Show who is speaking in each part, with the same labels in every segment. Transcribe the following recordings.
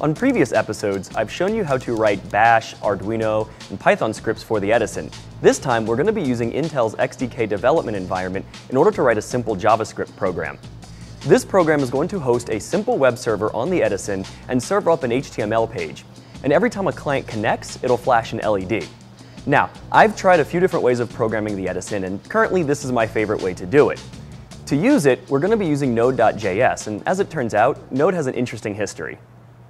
Speaker 1: On previous episodes, I've shown you how to write Bash, Arduino, and Python scripts for the Edison. This time, we're going to be using Intel's XDK development environment in order to write a simple JavaScript program. This program is going to host a simple web server on the Edison and serve up an HTML page. And every time a client connects, it'll flash an LED. Now, I've tried a few different ways of programming the Edison, and currently this is my favorite way to do it. To use it, we're going to be using Node.js, and as it turns out, Node has an interesting history.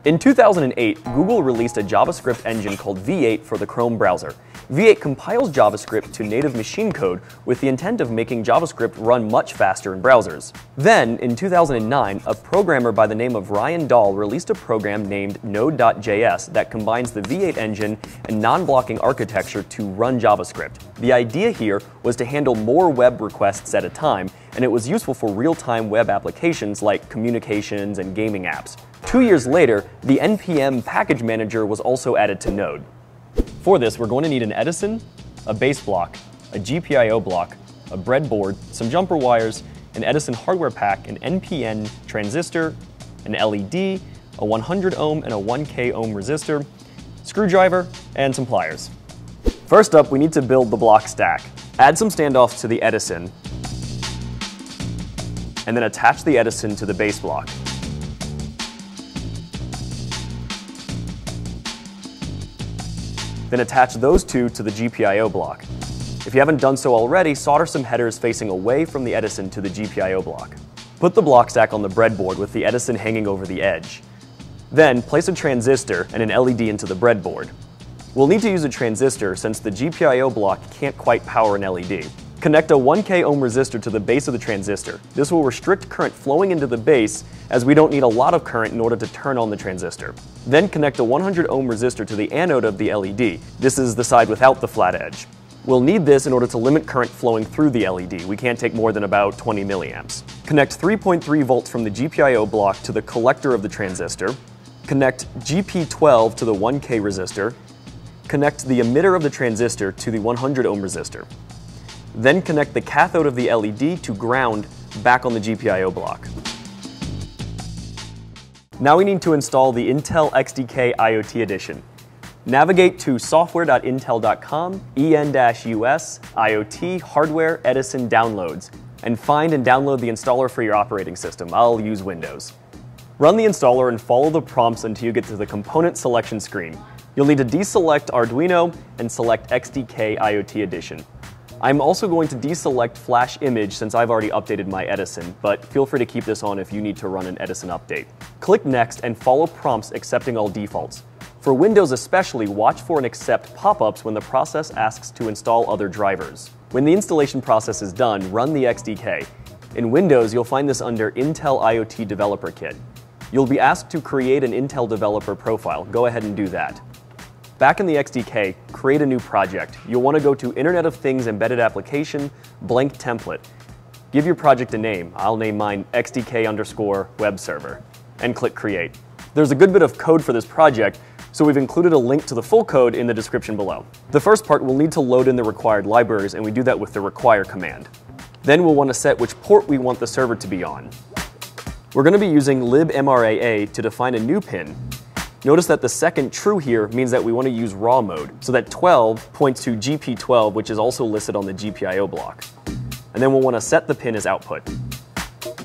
Speaker 1: In 2008, Google released a JavaScript engine called V8 for the Chrome browser. V8 compiles JavaScript to native machine code with the intent of making JavaScript run much faster in browsers. Then, in 2009, a programmer by the name of Ryan Dahl released a program named Node.js that combines the V8 engine and non-blocking architecture to run JavaScript. The idea here was to handle more web requests at a time, and it was useful for real-time web applications like communications and gaming apps. Two years later, the NPM package manager was also added to Node. For this, we're going to need an Edison, a base block, a GPIO block, a breadboard, some jumper wires, an Edison hardware pack, an NPN transistor, an LED, a 100 ohm and a 1K ohm resistor, screwdriver, and some pliers. First up, we need to build the block stack. Add some standoffs to the Edison, and then attach the Edison to the base block. Then attach those two to the GPIO block. If you haven't done so already, solder some headers facing away from the Edison to the GPIO block. Put the block stack on the breadboard with the Edison hanging over the edge. Then, place a transistor and an LED into the breadboard. We'll need to use a transistor since the GPIO block can't quite power an LED. Connect a 1K ohm resistor to the base of the transistor. This will restrict current flowing into the base as we don't need a lot of current in order to turn on the transistor. Then connect a 100 ohm resistor to the anode of the LED. This is the side without the flat edge. We'll need this in order to limit current flowing through the LED. We can't take more than about 20 milliamps. Connect 3.3 volts from the GPIO block to the collector of the transistor. Connect GP12 to the 1K resistor. Connect the emitter of the transistor to the 100 ohm resistor. Then connect the cathode of the LED to ground back on the GPIO block. Now we need to install the Intel XDK IoT Edition. Navigate to software.intel.com, en-us, IoT, hardware, Edison downloads, and find and download the installer for your operating system. I'll use Windows. Run the installer and follow the prompts until you get to the component selection screen. You'll need to deselect Arduino and select XDK IoT Edition. I'm also going to deselect Flash Image since I've already updated my Edison, but feel free to keep this on if you need to run an Edison update. Click Next and follow prompts accepting all defaults. For Windows especially, watch for and accept pop-ups when the process asks to install other drivers. When the installation process is done, run the XDK. In Windows, you'll find this under Intel IoT Developer Kit. You'll be asked to create an Intel developer profile. Go ahead and do that. Back in the XDK, create a new project. You'll want to go to Internet of Things Embedded Application, blank template. Give your project a name. I'll name mine XDK underscore web server, and click Create. There's a good bit of code for this project, so we've included a link to the full code in the description below. The first part, we'll need to load in the required libraries, and we do that with the require command. Then we'll want to set which port we want the server to be on. We're going to be using libmraa to define a new pin, Notice that the second true here means that we want to use raw mode, so that 12 points to GP12, which is also listed on the GPIO block. And then we'll want to set the pin as output.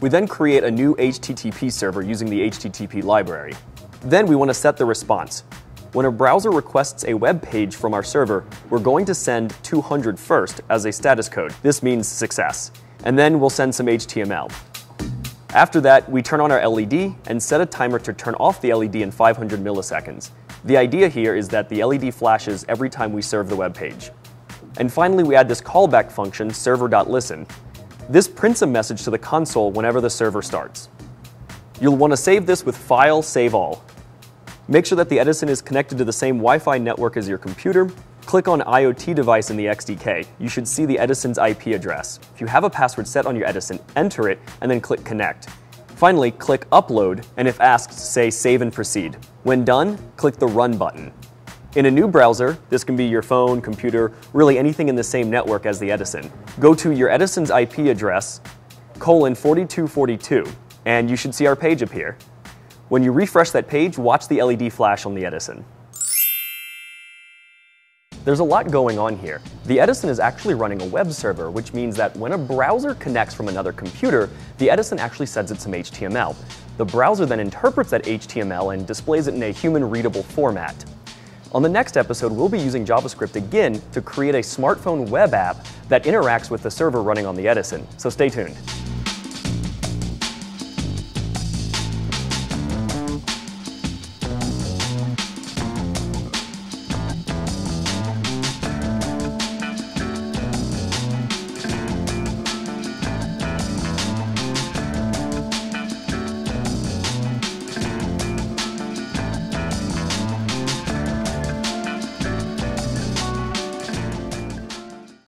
Speaker 1: We then create a new HTTP server using the HTTP library. Then we want to set the response. When a browser requests a web page from our server, we're going to send 200 first as a status code. This means success. And then we'll send some HTML. After that, we turn on our LED and set a timer to turn off the LED in 500 milliseconds. The idea here is that the LED flashes every time we serve the web page. And finally, we add this callback function, server.listen. This prints a message to the console whenever the server starts. You'll want to save this with File, Save All. Make sure that the Edison is connected to the same Wi-Fi network as your computer. Click on IoT device in the XDK. You should see the Edison's IP address. If you have a password set on your Edison, enter it and then click Connect. Finally, click Upload, and if asked, say Save and Proceed. When done, click the Run button. In a new browser, this can be your phone, computer, really anything in the same network as the Edison. Go to your Edison's IP address, colon 4242, and you should see our page appear. When you refresh that page, watch the LED flash on the Edison. There's a lot going on here. The Edison is actually running a web server, which means that when a browser connects from another computer, the Edison actually sends it some HTML. The browser then interprets that HTML and displays it in a human-readable format. On the next episode, we'll be using JavaScript again to create a smartphone web app that interacts with the server running on the Edison, so stay tuned.